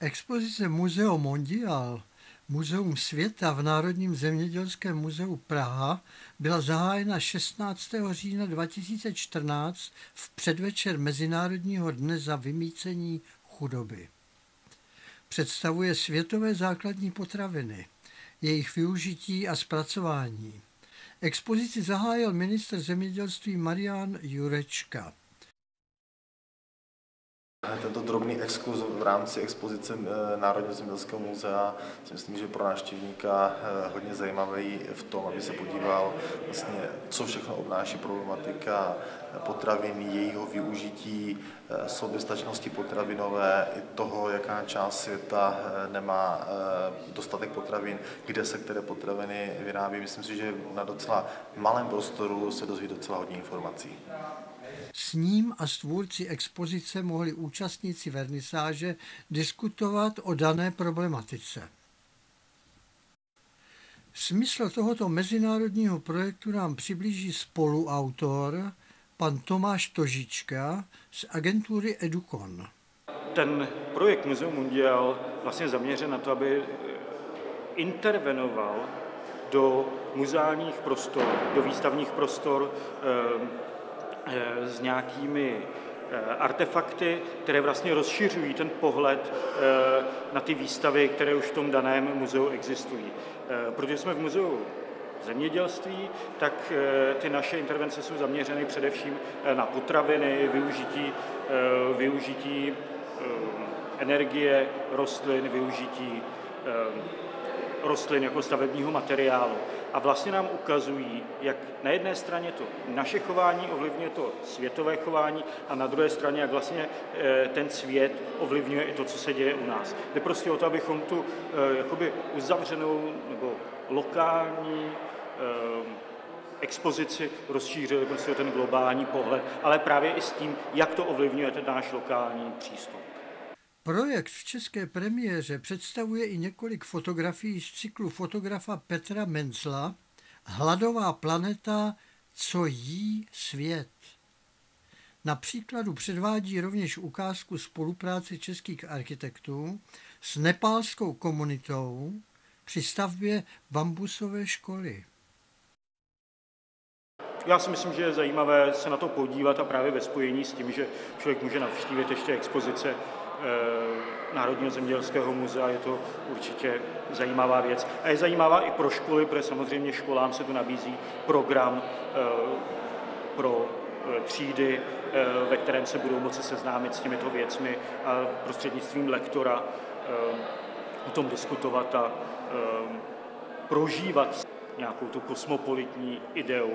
Expozice Museo Mondial, Muzeum světa v Národním zemědělském muzeu Praha, byla zahájena 16. října 2014 v předvečer Mezinárodního dne za vymícení chudoby. Představuje světové základní potraviny, jejich využití a zpracování. Expozici zahájil minister zemědělství Marian Jurečka. Tento drobný exkurs v rámci expozice eh, Národního zemědělského muzea si myslím, že pro návštěvníka eh, hodně zajímavý v tom, aby se podíval, vlastně, co všechno obnáší problematika potravin, jejího využití, eh, soběstačnosti potravinové, i toho, jaká část světa nemá dostatek potravin, kde se které potraviny vyrábí. Myslím si, že na docela malém prostoru se dozví docela hodně informací. S ním a s tvůrci expozice mohli účastníci vernisáže diskutovat o dané problematice. Smysl tohoto mezinárodního projektu nám přiblíží spoluautor, pan Tomáš Tožička z agentury Educon. Ten projekt Muzeum Mundial vlastně zaměřen na to, aby intervenoval do muzeálních prostor, do výstavních prostor Eh, s nějakými eh, artefakty, které vlastně rozšiřují ten pohled eh, na ty výstavy, které už v tom daném muzeu existují. Protože jsme v muzeu zemědělství, tak ty naše intervence jsou zaměřeny především na potraviny, využití, využití energie rostlin, využití rostlin jako stavebního materiálu. A vlastně nám ukazují, jak na jedné straně to naše chování ovlivňuje to světové chování a na druhé straně, jak vlastně eh, ten svět ovlivňuje i to, co se děje u nás. Jde prostě o to, abychom tu eh, jakoby uzavřenou nebo lokální eh, expozici rozšířili prostě ten globální pohled, ale právě i s tím, jak to ovlivňuje ten náš lokální přístup. Projekt v české premiéře představuje i několik fotografií z cyklu fotografa Petra Mencla Hladová planeta, co jí svět. Na příkladu předvádí rovněž ukázku spolupráce českých architektů s nepálskou komunitou při stavbě bambusové školy. Já si myslím, že je zajímavé se na to podívat a právě ve spojení s tím, že člověk může navštívit ještě expozice Eh, Národního zemědělského muzea, je to určitě zajímavá věc. A je zajímavá i pro školy, protože samozřejmě školám se tu nabízí program eh, pro eh, třídy, ve kterém se budou moci seznámit s těmito věcmi a prostřednictvím lektora o tom diskutovat a prožívat nějakou tu kosmopolitní ideu,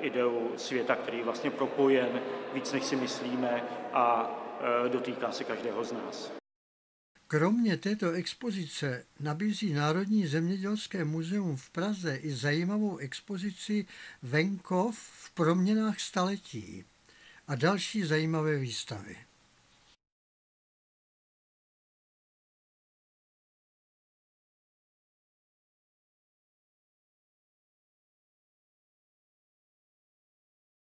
ideu světa, který je vlastně propojen víc, než si myslíme a Eh, dotýká se každého z nás. Kromě této expozice nabízí Národní zemědělské muzeum v Praze i zajímavou expozici Venkov v proměnách staletí a další zajímavé výstavy.